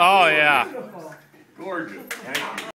Oh, yeah. Gorgeous. Thank you.